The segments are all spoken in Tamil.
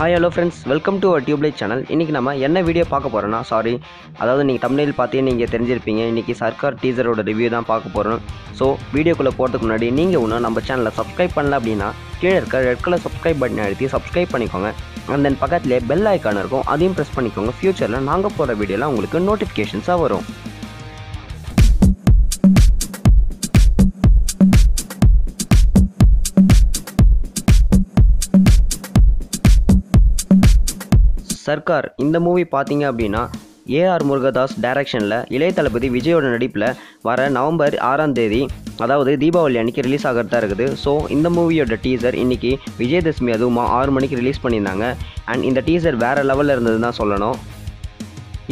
Hi hello friends welcome to our Tubelight channel இன்றைக்கி நம்ம என்ன வீடியோ பார்க்க போகிறோன்னா சாரி அதாவது நீங்கள் தமிழில் பார்த்தே நீங்கள் தெரிஞ்சிருப்பீங்க. இன்றைக்கி சர்க்கார் டீசரோட ரிவ்யூ தான் பார்க்க போகிறோம் ஸோ வீடியோக்குள்ளே போகிறதுக்கு முன்னாடி நீங்கள் இன்னும் நம்ம சேனலை சப்ஸ்கிரைப் பண்ணல அப்படின்னா கீழே இருக்க ரெட் கலர் சப்ஸ்கிரைப் பட்டன் அழுத்தி சப்ஸ்கிரைப் பண்ணிக்கோங்க. அண்ட் தென் பக்கத்துலேயே பெல் ஐக்கான் இருக்கும் அதையும் ப்ரெஸ் பண்ணிக்கோங்க. ஃப்யூச்சரில் நாங்கள் போகிற வீடியோலாம் உங்களுக்கு நோட்டிஃபிகேஷன்ஸாக வரும். சர்க்கார் இந்த மூவி பார்த்தீங்க அப்படின்னா ஏஆர் முருகதாஸ் டைரக்ஷனில் இளைய தளபதி விஜயோட நடிப்பில் வர நவம்பர் ஆறாம் தேதி அதாவது தீபாவளி அன்னைக்கு ரிலீஸ் ஆகிறதா இருக்குது. ஸோ இந்த மூவியோட டீசர் இன்னைக்கு விஜயதசமி அதுவுமா ஆறு மணிக்கு ரிலீஸ் பண்ணியிருந்தாங்க. அண்ட் இந்த டீசர் வேறு லெவலில் இருந்தது தான் சொல்லணும்.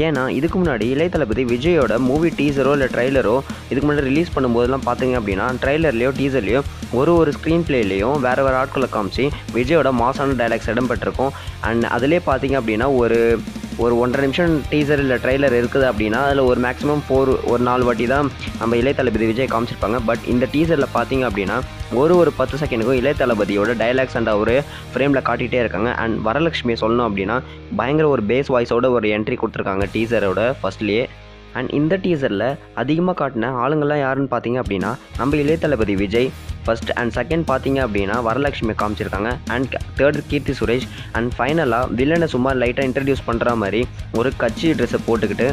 ஏன்னா இதுக்கு முன்னாடி இளைய தளபதி விஜயோட மூவி டீசரோ இல்லை ட்ரைலரோ இதுக்கு முன்னாடி ரிலீஸ் பண்ணும்போதெல்லாம் பார்த்தீங்க அப்படின்னா ட்ரைலர்லேயோ டீசர்லேயோ ஒரு ஒரு ஸ்க்ரீன் பிளேலையும் வேறு வேறு ஆட்களை காமிச்சு விஜயோட மாசான டைலாக்ஸ் இடம்பெற்றிருக்கும். அண்ட் அதிலே பார்த்தீங்க அப்படின்னா ஒரு ஒரு ஒன்றரை நிமிஷம் டீசர் இல்லை ட்ரெய்லர் இருக்குது அப்படின்னா அதில் ஒரு மேக்ஸிமம் ஃபோர் ஒரு நாலு வாட்டி தான் நம்ம இளைய தளபதி விஜய் காமிச்சிருப்பாங்க. பட் இந்த டீசரில் பார்த்தீங்க அப்படின்னா ஒரு ஒரு பத்து செகண்டுக்கும் இளைய தளபதியோட டைலாக்ஸ் அண்ட் அவர் ஃப்ரேமில் காட்டிகிட்டே இருக்காங்க. அண்ட் வரலட்சுமியை சொல்லணும் அப்படின்னா பயங்கர ஒரு பேஸ் வாய்ஸோட ஒரு என்ட்ரி கொடுத்துருக்காங்க டீசரோட ஃபர்ஸ்ட்லேயே அண்ட் இந்த டீசரில் அதிகமாக காட்டின ஆளுங்கள்லாம் யாருன்னு பார்த்தீங்க அப்படின்னா நம்ம இளைய தளபதி விஜய் ஃபர்ஸ்ட் அண்ட் செகண்ட் பார்த்தீங்க அப்படின்னா வரலட்சுமி காமிச்சிருக்காங்க. And third Keerthy Suresh. And ஃபைனலாக வில்லனை சும்மா லைட்டாக இன்ட்ரடியூஸ் பண்ணுற மாதிரி ஒரு கட்சி ட்ரெஸ்ஸை போட்டுக்கிட்டு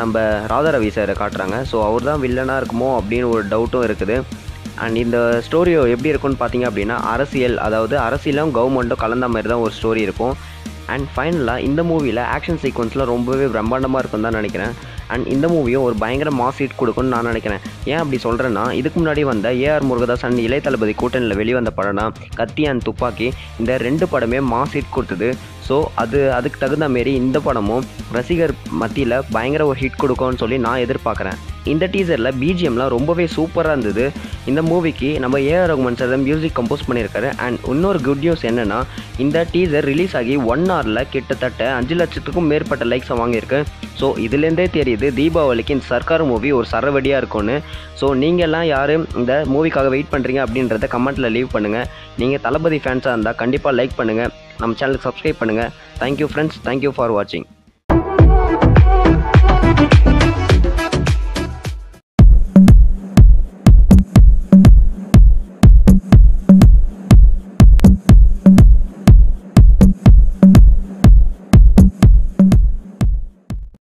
நம்ம ராதாரவி சாரை காட்டுறாங்க. ஸோ அவர் தான் வில்லனாக இருக்குமோ அப்படின்னு ஒரு டவுட்டும் இருக்குது. அண்ட் இந்த ஸ்டோரியோ எப்படி இருக்கும்னு பார்த்தீங்க அப்படின்னா அரசியல் அதாவது அரசியலும் கவர்மெண்ட்டும் கலந்த மாதிரி தான் ஒரு ஸ்டோரி இருக்கும். அண்ட் ஃபைனலாக இந்த மூவியில் ஆக்ஷன் சீக்வன்ஸ்லாம் ரொம்பவே பிரம்மாண்டமாக இருக்கும்னு தான் நினைக்கிறேன். அண்ட் இந்த மூவியும் ஒரு பயங்கர மாஸ் ஹிட் கொடுக்கும்னு நான் நினைக்கிறேன். ஏன் அப்படி சொல்கிறேன்னா இதுக்கு முன்னாடி வந்த ஏஆர் முருகதாஸ் அண்ட் இளைய தளபதி கூட்டணியில் வெளிவந்த படம்னா கத்தி அண்ட் துப்பாக்கி இந்த ரெண்டு படமே மாஸ் ஹிட் கொடுத்தது. ஸோ அது அதுக்கு தகுந்த மாரி இந்த படமும் ரசிகர் மத்தியில் பயங்கர ஒரு ஹிட் கொடுக்கும்னு சொல்லி நான் எதிர்பார்க்குறேன். இந்த டீசரில் பிஜிஎம்லாம் ரொம்பவே சூப்பராக இருந்தது. இந்த மூவிக்கு நம்ம ஏஆர் ரகுமான் சார் தான் மியூசிக் கம்போஸ் பண்ணியிருக்காரு. அண்ட் இன்னொரு குட் நியூஸ் என்னென்னா இந்த டீசர் ரிலீஸ் ஆகி ஒன் ஹவரில் கிட்டத்தட்ட அஞ்சு லட்சத்துக்கும் மேற்பட்ட லைக்ஸை வாங்கியிருக்கு. ஸோ இதுலேருந்தே தெரியுது தீபாவளிக்கு இந்த சர்க்கார் மூவி ஒரு சரவடியாக இருக்கும்னு. ஸோ நீங்கள்லாம் யார் இந்த மூவிக்காக வெயிட் பண்ணுறீங்க அப்படின்றத கமெண்ட்டில் லீவ் பண்ணுங்கள் நீங்கள் தளபதி ஃபேன்ஸாக இருந்தால் கண்டிப்பாக லைக் பண்ணுங்கள் நம்ம சேனலுக்கு சப்ஸ்கிரைப் பண்ணுங்கள் தேங்க்யூ ஃப்ரெண்ட்ஸ் தேங்க்யூ ஃபார் வாட்சிங்